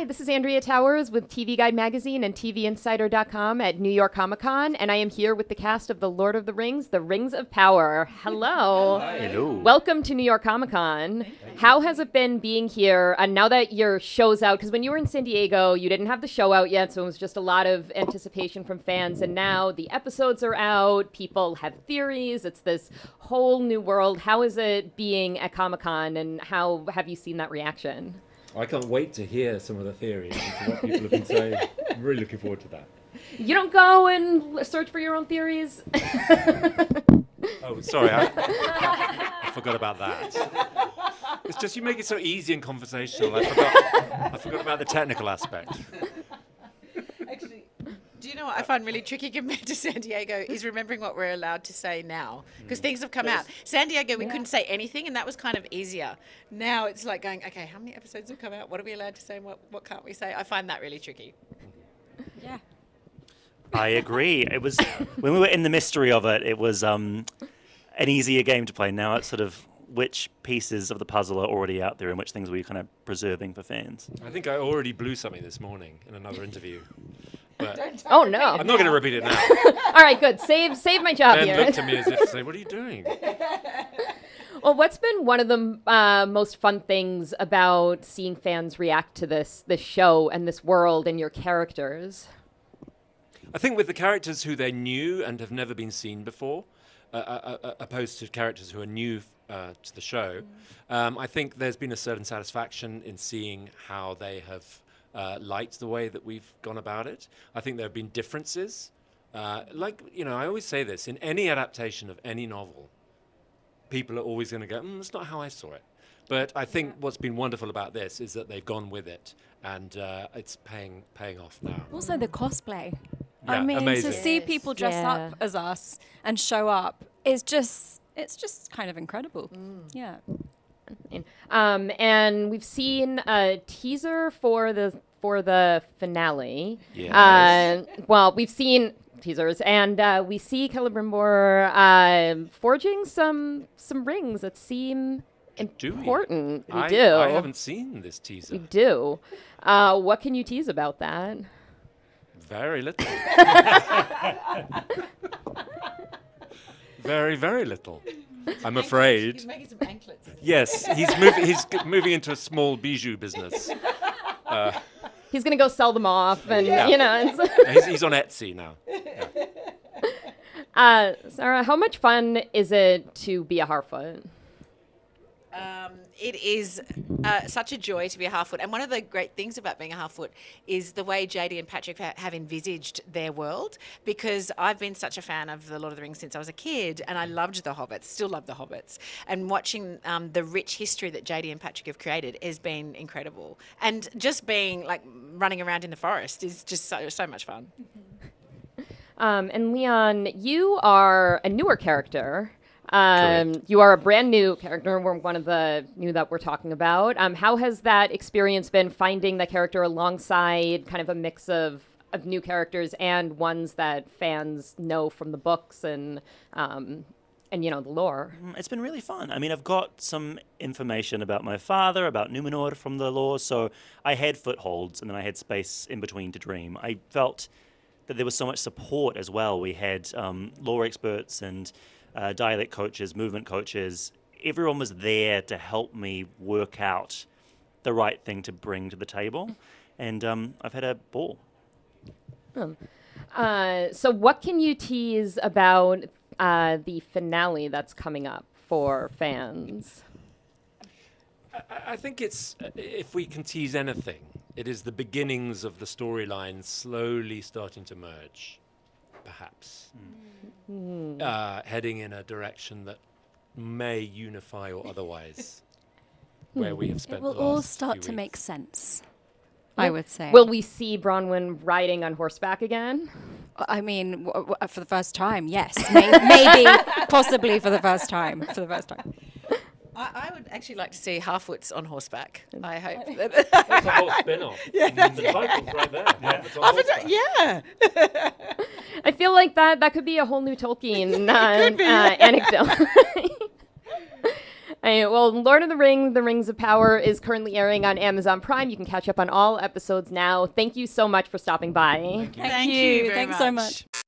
Hi, this is Andrea Towers with TV Guide Magazine and TVInsider.com at New York Comic Con, and I am here with the cast of The Lord of the Rings, The Rings of Power. Hello. Hello. Welcome to New York Comic Con. How has it been being here? And now that your show's out, because when you were in San Diego, you didn't have the show out yet, so it was just a lot of anticipation from fans. And now the episodes are out, people have theories, it's this whole new world. How is it being at Comic Con, and how have you seen that reaction? I can't wait to hear some of the theories and what people have been saying. I'm really looking forward to that. You don't go and search for your own theories. Oh, sorry, I, I forgot about that. It's just you make it so easy and conversational. I forgot, I forgot about the technical aspect. Actually, do you know what I find really tricky compared to San Diego is remembering what we're allowed to say now because things have come out. San Diego, we couldn't say anything, and that was kind of easier. Now it's like going, okay, how many episodes have come out? What are we allowed to say? And what what can't we say? I find that really tricky. Yeah. I agree. It was when we were in the mystery of it. It was um, an easier game to play. Now it's sort of which pieces of the puzzle are already out there and which things we're kind of preserving for fans. I think I already blew something this morning in another interview. But Oh no! I'm not going to repeat it now. All right, good. Save save my job Ben here. looked at me as if to say, "What are you doing?" Well, what's been one of the uh, most fun things about seeing fans react to this this show and this world and your characters? I think with the characters who they knew and have never been seen before, uh, uh, uh, opposed to characters who are new uh, to the show, um, I think there's been a certain satisfaction in seeing how they have uh, liked the way that we've gone about it. I think there have been differences. Uh, like, you know, I always say this in any adaptation of any novel, people are always going to go, mm, that's not how I saw it. But I think what's been wonderful about this is that they've gone with it, and uh, it's paying paying off now. Also, the cosplay. Yeah, I mean, amazing. to see people dress Yeah. up as us and show up is just, it's just kind of incredible. Yeah. Um, and we've seen a teaser for the for the finale. Yes. Uh, well, we've seen teasers, and uh, we see Celebrimbor uh, forging some some rings that seem Do we? important. We I, do. I haven't seen this teaser. We do. Uh, what can you tease about that? Very little. very, very little. I'm He's afraid. making some anklets. Yes, he's moving. He's g- moving into a small bijou business. Uh, He's gonna go sell them off, and Yeah. you know. it's- he's, he's on Etsy now. uh, Sarah, how much fun is it to be a Harfoot? Um, it is uh, such a joy to be a Harfoot. And one of the great things about being a Harfoot is the way JD and Patrick ha- have envisaged their world. Because I've been such a fan of The Lord of the Rings since I was a kid, and I loved The Hobbits, still love The Hobbits. And watching um, the rich history that JD and Patrick have created has been incredible. And just being like running around in the forest is just so, so much fun. Um, and Leon, you are a newer character. Um, you are a brand new character. One of the new that we're talking about. Um, how has that experience been finding the character alongside kind of a mix of, of new characters and ones that fans know from the books and um, and you know the lore? Mm, It's been really fun. I mean, I've got some information about my father, about Numenor from the lore, so I had footholds and then I had space in between to dream. I felt that there was so much support as well. We had um, lore experts and uh, dialect coaches, movement coaches. Everyone was there to help me work out the right thing to bring to the table, and um, I've had a ball. Uh, so, what can you tease about uh, the finale that's coming up for fans? I, I think it's uh, if we can tease anything, it is the beginnings of the storyline slowly starting to merge, perhaps, hmm. uh, heading in a direction that may unify or otherwise. Where we hmm. have It spent will the all start few to make weeks. sense, I would say. Will we see Bronwyn riding on horseback again? I mean, w- w- uh, for the first time, yes. May- maybe, possibly for the first time. For the first time. I, I would actually like to see Harfoots on horseback. I hope. that- That's a whole spin-off. Yeah, the title's right there. Yeah. Half- yeah. I feel like that that could be a whole new Tolkien uh, uh, anecdote. Right, well, Lord of the Rings, The Rings of Power is currently airing on Amazon Prime. You can catch up on all episodes now. Thank you so much for stopping by. Thank, Thank you. you very Thanks so much. much.